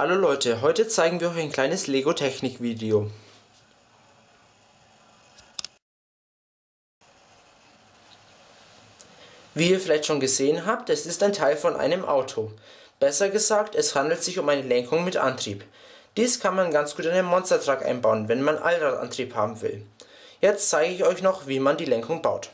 Hallo Leute, heute zeigen wir euch ein kleines Lego Technik Video. Wie ihr vielleicht schon gesehen habt, es ist ein Teil von einem Auto. Besser gesagt, es handelt sich um eine Lenkung mit Antrieb. Dies kann man ganz gut in einen Monster Truck einbauen, wenn man Allradantrieb haben will. Jetzt zeige ich euch noch, wie man die Lenkung baut.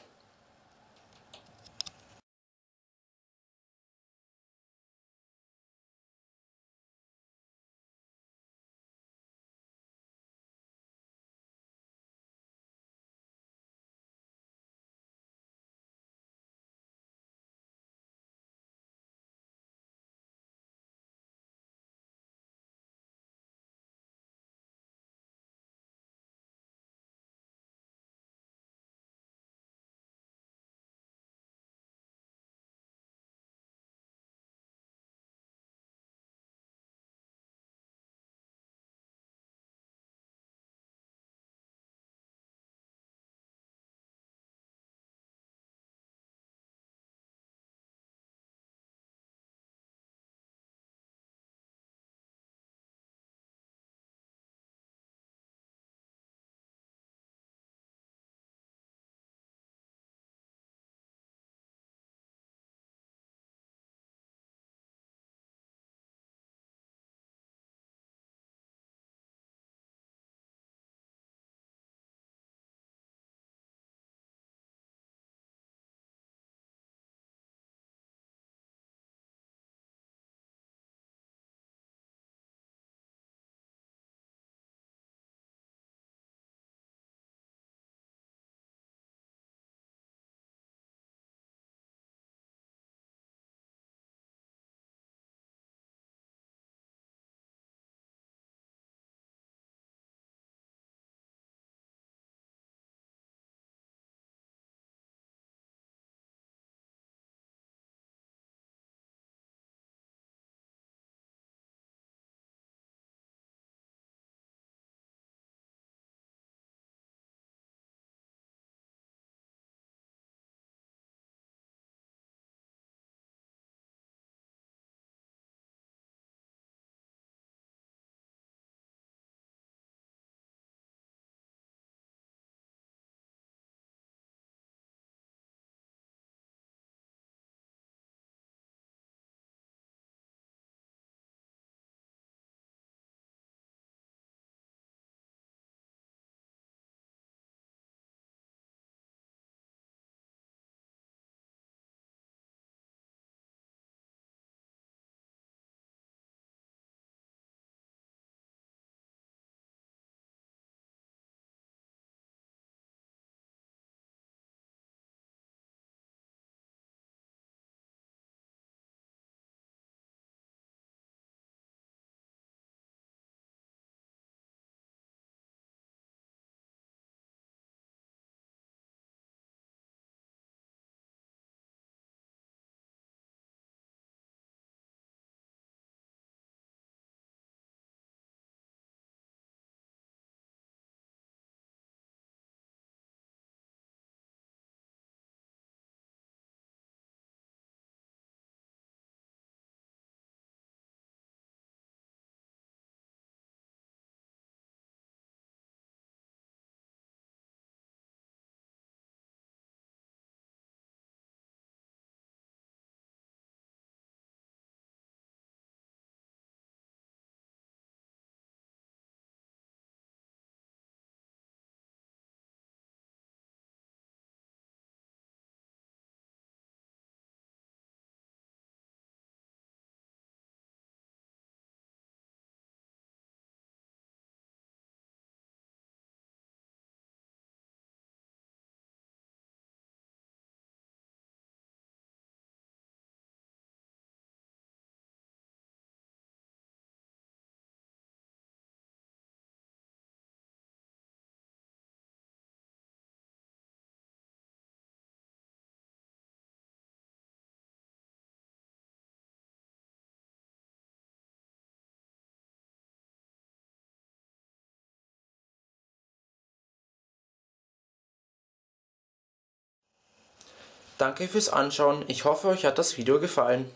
Danke fürs Anschauen, ich hoffe euch hat das Video gefallen.